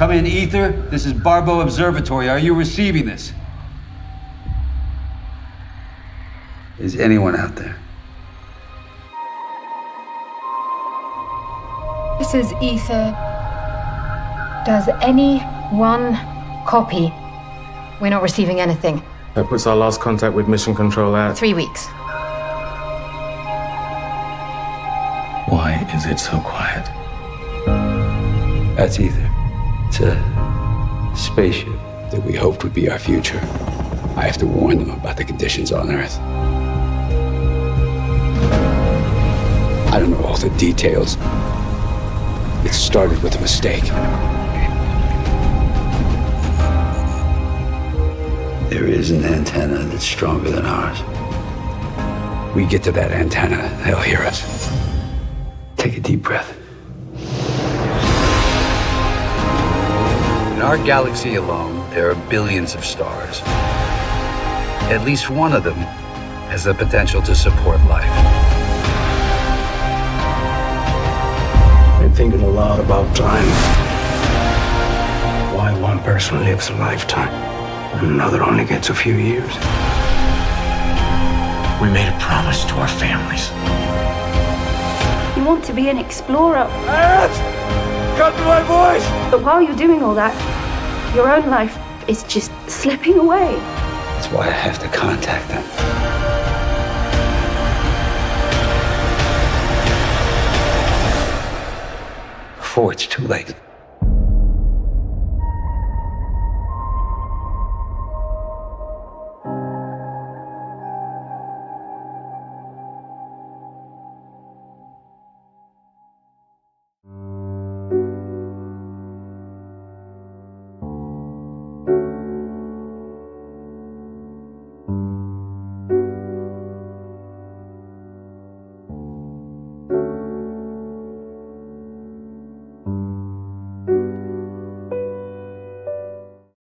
Come in, Aether. This is Barbeau Observatory. Are you receiving this? Is anyone out there? This is Aether. Does anyone copy? We're not receiving anything. That puts our last contact with Mission Control at. Three weeks. Why is it so quiet? That's Aether. It's a spaceship that we hoped would be our future. I have to warn them about the conditions on Earth. I don't know all the details. It started with a mistake. There is an antenna that's stronger than ours. We get to that antenna, they'll hear us. Take a deep breath. In our galaxy alone, there are billions of stars. At least one of them has the potential to support life. I've been thinking a lot about time. Why one person lives a lifetime and another only gets a few years. We made a promise to our families. You want to be an explorer. Cut to my voice! But while you're doing all that, your own life is just slipping away. That's why I have to contact them. Before it's too late.